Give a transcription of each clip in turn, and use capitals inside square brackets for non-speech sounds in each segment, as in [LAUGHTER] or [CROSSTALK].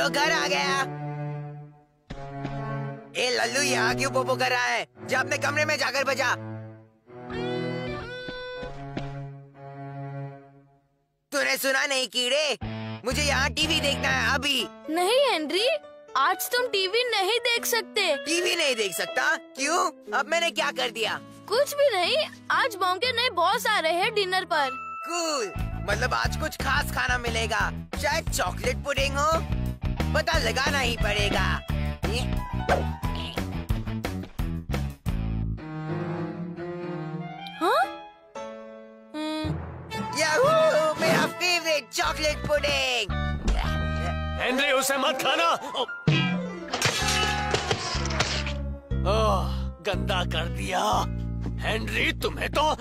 Hero घर आ गया। ए लल्लू यहाँ क्यों पोपो कर रहा है? जा अपने कमरे में जाकर बजा। तूने सुना नहीं कीड़े? मुझे यहाँ टीवी देखना है अभी। नहीं हेनरी आज तुम टीवी नहीं देख सकते। टीवी नहीं देख सकता? क्यों? अब मैंने क्या कर दिया? कुछ भी नहीं आज बॉम के नए बॉस आ रहे हैं डिनर पर। कूल। मतलब आज कुछ खास खाना मिलेगा। शायद चॉकलेट पुडिंग हो? पता लगाना ही पड़ेगा हाँ याहू मेरा फेवरेट चॉकलेट पुडिंग हेनरी उसे मत खाना ओ- ओह, गंदा कर दिया हेनरी तुम्हें तो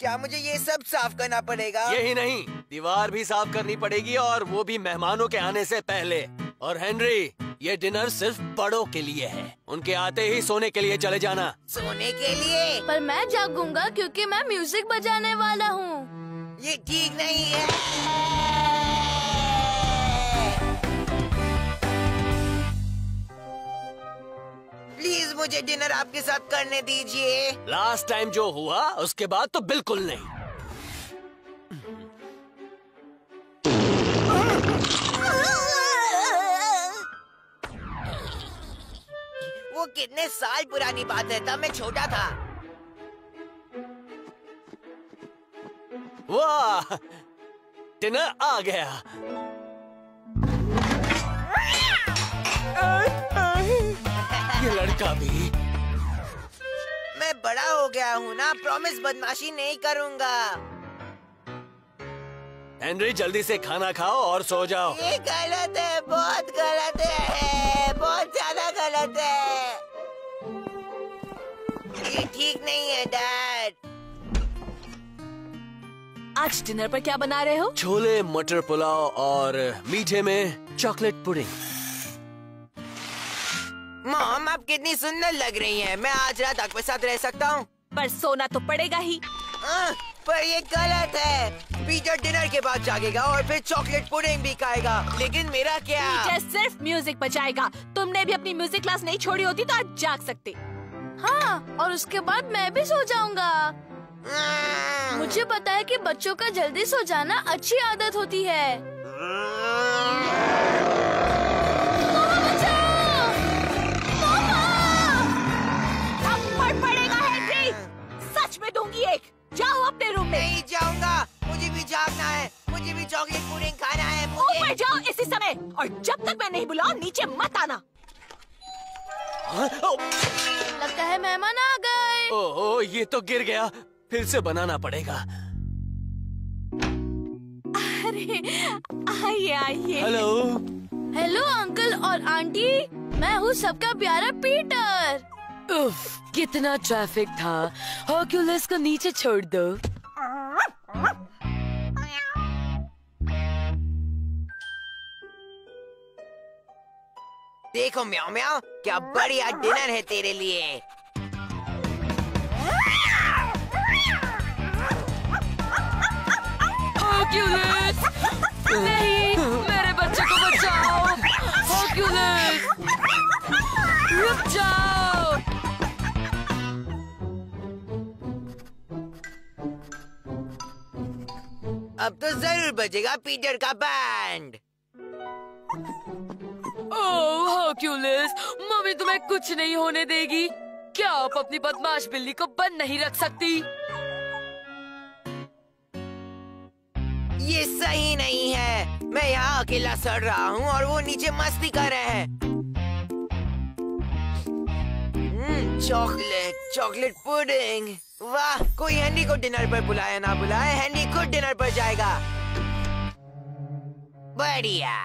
क्या मुझे ये सब साफ़ करना पड़ेगा? यही नहीं. दीवार भी साफ़ करनी पड़ेगी और वो भी मेहमानों के आने से पहले। और हेनरी ये डिनर सिर्फ़ बड़ों के लिए है। उनके आते ही सोने के लिए चले जाना। सोने के लिए? पर मैं जागूँगा क्योंकि मैं म्यूज़िक बजाने वाला हूँ। ये ठीक नहीं है। प्लीज़ मुझे डिनर आपके साथ करने दीजिए। लास्ट टाइम जो हुआ उसके बाद तो बिल्कुल नहीं। कितने साल पुरानी बात है तब मैं छोटा था। वाह डिनर आ गया। ये लड़का भी। मैं बड़ा हो गया हूँ ना प्रॉमिस बदमाशी नहीं करूँगा। हेनरी जल्दी से खाना खाओ और सो जाओ। ये गलत है बहुत गलत है बहुत ज़्यादा गलत है। ये ठीक नहीं है डैड। आज डिनर पर क्या बना रहे हो? छोले मटर पुलाव और मीठे में चॉकलेट पुडिंग। मॉम आप कितनी सुंदर लग रही हैं। मैं आज रात आपके साथ रह सकता हूँ। पर सोना तो पड़ेगा ही। आह, पर ये गलत है। पीटर डिनर के बाद जागेगा और फिर चॉकलेट पुडिंग भी खाएगा। लेकिन मेरा क्या? टीचर सिर्फ़ म्यूज़िक बचाएगा। तुमने भी अपनी म्यूज़िक क्लास नहीं छोड़ी होती तो आज जाग सकते। हाँ और उसके बाद मैं भी सो जाऊँगा। मुझे पता है कि बच्चों का जल्दी सो जाना अच्छी आदत होती है। थप्पड़ पड़ेगा हेनरी सच में दूँगी एक। जाओ अपने रूम में। नहीं जाऊँगा। मुझे भी जागना है। मुझे भी चॉकलेट पुडिंग खाना है। ऊपर जाओ इसी समय। और जब तक मैं नहीं बुलाऊं नीचे मत आना। लगता है मेहमान आ गए। ओह ये तो गिर गया। फिर से बनाना पड़ेगा। अरे आइए आइए। हेलो। हेलो अंकल और आंटी। मैं हूँ सबका प्यारा पीटर। उफ, कितना ट्रैफ़िक था। हॉक्यूलस को नीचे छोड़ दो। देखो म्याओ म्याओ क्या बढ़िया डिनर है तेरे लिए। बजेगा पीटर का बैंड ओह मम्मी तुम्हें कुछ नहीं होने देगी। क्या आप अपनी बदमाश बिल्ली को बंद नहीं रख सकती? ये सही नहीं है। मैं यहाँ अकेला सड़ रहा हूँ और वो नीचे मस्ती कर रहे हैं। चॉकलेट चॉकलेट पुडिंग वाह कोई हैंडी को डिनर पर बुलाया ना बुलाए हैंडी खुद डिनर पर जाएगा। बढ़िया।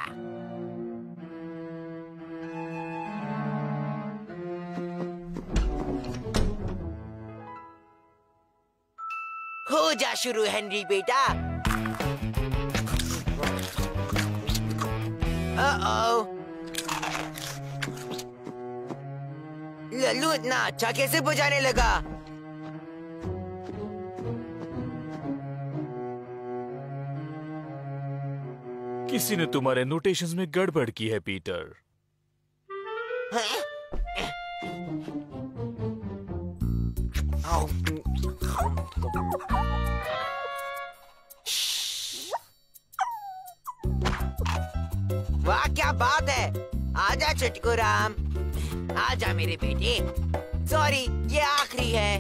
हो जा शुरू हेनरी बेटा. लल्लू इतना अच्छा कैसे बजाने लगा? किसी ने तुम्हारे नोटेशंस में गड़बड़ की है पीटर वाह, क्या बात है। आजा, चटकू राम। आजा मेरे बेटे। सॉरी ये आखिरी है।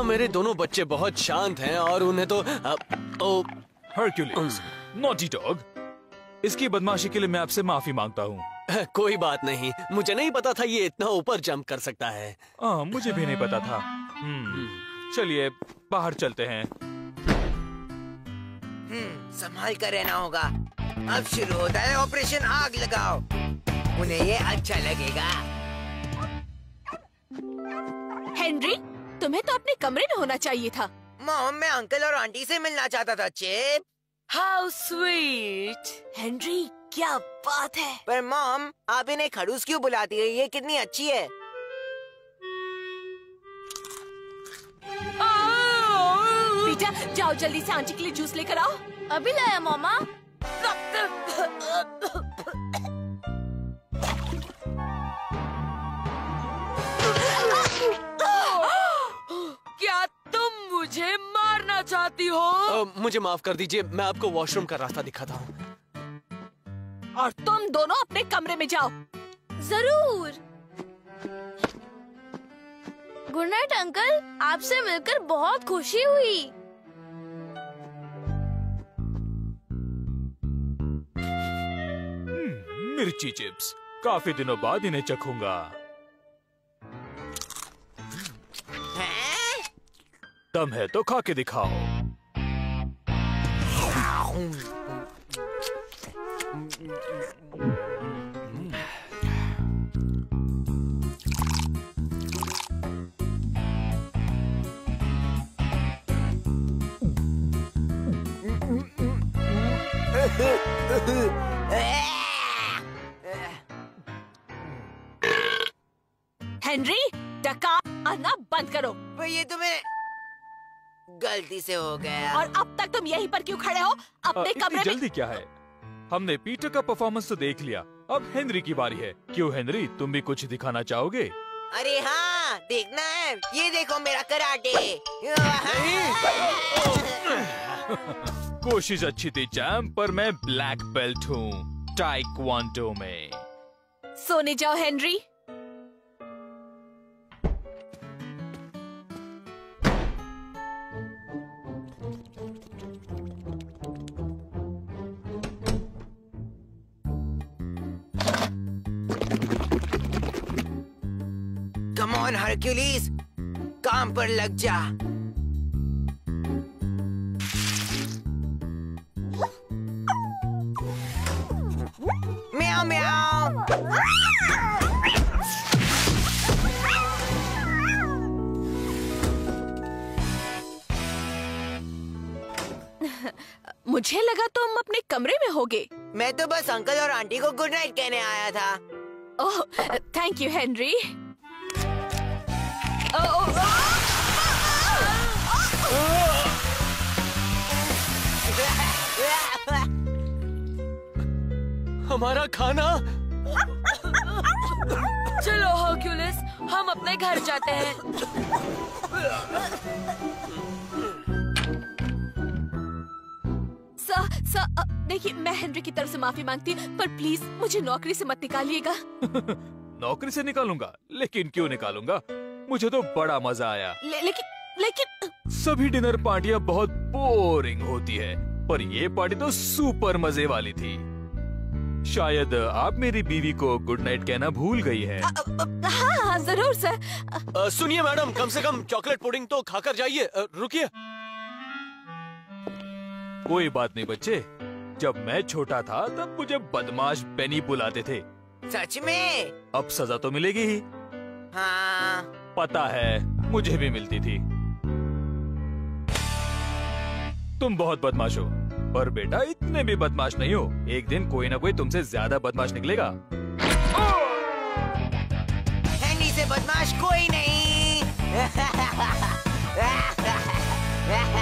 हाँ मेरे दोनों बच्चे बहुत शांत हैं और उन्हें तो ओ, हरक्यूलिस नॉटी डॉग इसकी बदमाशी के लिए मैं आपसे माफ़ी माँगता हूँ। [LAUGHS] कोई बात नहीं मुझे नहीं पता था ये इतना ऊपर जंप कर सकता है। हाँ मुझे भी नहीं पता था। हम्म, चलिए बाहर चलते हैं। हम्म, संभाल कर रहना होगा। अब शुरू होता है ऑपरेशन आग लगाओ। उन्हें ये अच्छा लगेगा। हेनरी तुम्हें तो अपने कमरे में होना चाहिए था। मॉम मैं अंकल और आंटी से मिलना चाहता था चिप। हाउ स्वीट हेनरी क्या बात है। पर मॉम आप इन्हें खड़ूस क्यों बुलाती है? ये कितनी अच्छी है। बेटा जाओ जल्दी से आंटी के लिए जूस लेकर आओ। अभी लाया मामा। चाहती हो? अ, मुझे माफ़ कर दीजिए मैं आपको वॉशरूम का रास्ता दिखाता हूँ। और तुम दोनों अपने कमरे में जाओ। ज़रूर। Good night uncle. आपसे मिलकर बहुत खुशी हुई। हम्म, मिर्ची चिप्स। काफ़ी दिनों बाद इन्हें चखूँगा? दम है तो खा के दिखाओ। हेनरी डका आना बंद करो। ये तुम्हें गलती से हो गया। और अब तक तुम यहीं पर क्यों खड़े हो? अपने इतनी कमरे में जल्दी क्या है? हमने पीटर का परफॉर्मेंस तो देख लिया। अब हेनरी की बारी है। क्यों हेनरी? तुम भी कुछ दिखाना चाहोगे? अरे हाँ देखना है। ये देखो मेरा कराटे। [LAUGHS] कोशिश अच्छी थी चैम पर मैं ब्लैक बेल्ट हूँ। टाइक्वांडो में। सोने जाओ हेनरी। On Hercules? काम पर लग जा। म्याओ म्याओ मुझे लगा तुम अपने कमरे में होगे। मैं तो बस अंकल और आंटी को गुड नाइट कहने आया था। ओह थैंक यू हेनरी। हमारा खाना? चलो हर्क्यूलिस हम अपने घर जाते हैं। सर सर अ, देखिए मैं हेनरी की तरफ़ से माफ़ी मांगती हूँ पर प्लीज़ मुझे नौकरी से मत निकालिएगा। [LAUGHS] नौकरी से निकालूँगा लेकिन क्यों निकालूँगा? मुझे तो बड़ा मज़ा आया। ले, लेकिन लेकिन सभी डिनर पार्टियाँ बहुत बोरिंग होती है पर ये पार्टी तो सुपर मज़े वाली थी। शायद आप मेरी बीवी को गुड नाइट कहना भूल गई है। अ, अ, हाँ हाँ ज़रूर सर। सुनिए मैडम कम से कम चॉकलेट पुडिंग तो खाकर जाइए। रुकिए। कोई बात नहीं बच्चे जब मैं छोटा था तब मुझे बदमाश बेनी बुलाते थे। सच में? अब सजा तो मिलेगी ही। हाँ। पता है मुझे भी मिलती थी। तुम बहुत बदमाश हो। पर बेटा इतने भी बदमाश नहीं हो। एक दिन कोई ना कोई तुमसे ज़्यादा बदमाश निकलेगा। से बदमाश कोई नहीं। [LAUGHS] [LAUGHS]